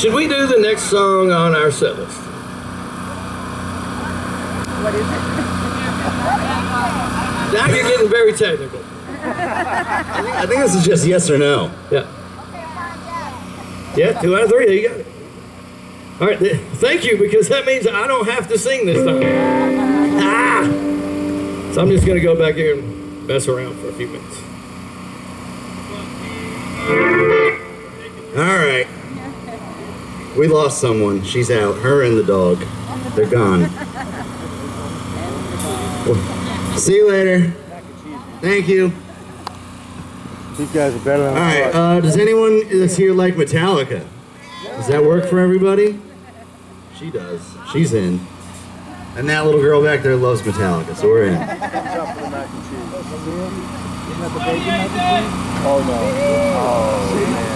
Should we do the next song on our set list? What is it? Now you're getting very technical. I think this is just yes or no. Yeah. Yeah, two out of three. There you go. All right. th- Thank you, because that means I don't have to sing this time. Ah! So I'm just going to go back here and mess around for a few minutes. All right. We lost someone. She's out. Her and the dog. They're gone. Well, see you later. Thank you. These guys are better than All right. Uh, does anyone that's here like Metallica? Does that work for everybody? She does. She's in. And that little girl back there loves Metallica, so we're in. Oh no. Oh man.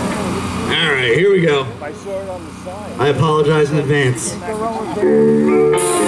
All right, here we go. I saw it on the side. I apologize in advance. Go wrong with